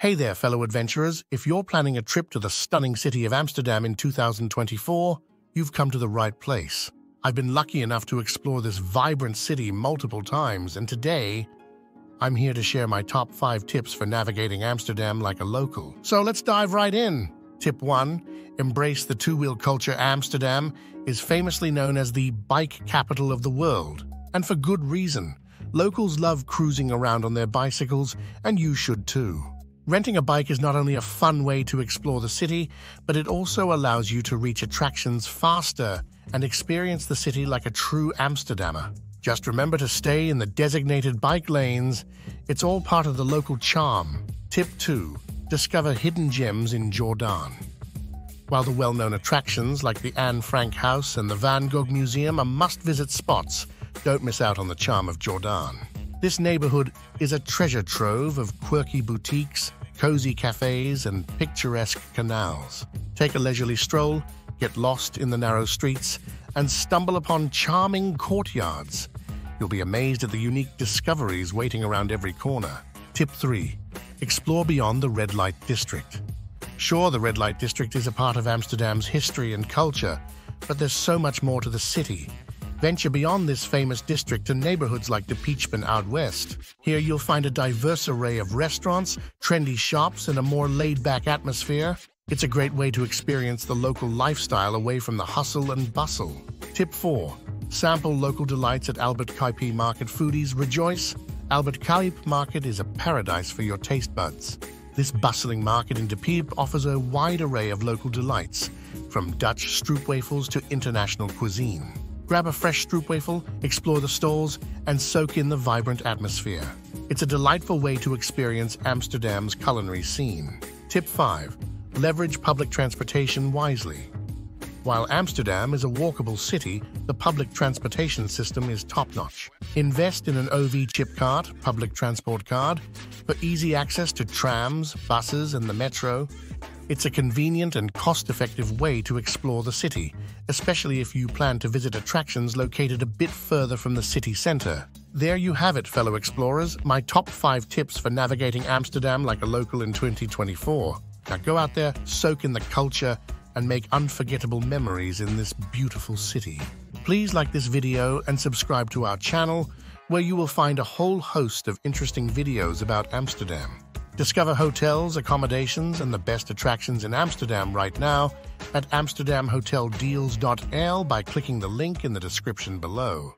Hey there, fellow adventurers. If you're planning a trip to the stunning city of Amsterdam in 2024, you've come to the right place. I've been lucky enough to explore this vibrant city multiple times, and today, I'm here to share my top five tips for navigating Amsterdam like a local. So let's dive right in. Tip 1 Embrace the two wheel culture. Amsterdam is famously known as the bike capital of the world, and for good reason. Locals love cruising around on their bicycles, and you should too. Renting a bike is not only a fun way to explore the city, but it also allows you to reach attractions faster and experience the city like a true Amsterdamer. Just remember to stay in the designated bike lanes. It's all part of the local charm. Tip 2 Discover hidden gems in Jordaan. While the well known attractions like the Anne Frank House and the Van Gogh Museum are must visit spots, don't miss out on the charm of Jordaan. This neighborhood is a treasure trove of quirky boutiques, cozy cafes, and picturesque canals. Take a leisurely stroll, get lost in the narrow streets, and stumble upon charming courtyards. You'll be amazed at the unique discoveries waiting around every corner. Tip 3 Explore beyond the red light district. Sure, the red light district is a part of Amsterdam's history and culture, but there's so much more to the city. Venture beyond this famous district to neighborhoods like De Pijpen out west. Here you'll find a diverse array of restaurants, trendy shops, and a more laid-back atmosphere. It's a great way to experience the local lifestyle away from the hustle and bustle. Tip 4. Sample local delights at Albert Cuyp Market. Foodies rejoice! Albert Cuyp Market is a paradise for your taste buds. This bustling market in De Pijp offers a wide array of local delights, from Dutch stroopwafels to international cuisine. Grab a fresh stroopwafel, explore the stalls, and soak in the vibrant atmosphere. It's a delightful way to experience Amsterdam's culinary scene. Tip 5. Leverage public transportation wisely. While Amsterdam is a walkable city, the public transportation system is top-notch. Invest in an OV chip card, public transport card, for easy access to trams, buses, and the metro. It's a convenient and cost-effective way to explore the city, especially if you plan to visit attractions located a bit further from the city center. There you have it, fellow explorers, my top 5 tips for navigating Amsterdam like a local in 2024. Now go out there, soak in the culture, and make unforgettable memories in this beautiful city. Please like this video and subscribe to our channel, where you will find a whole host of interesting videos about Amsterdam. Discover hotels, accommodations, and the best attractions in Amsterdam right now at amsterdamhoteldeals.nl by clicking the link in the description below.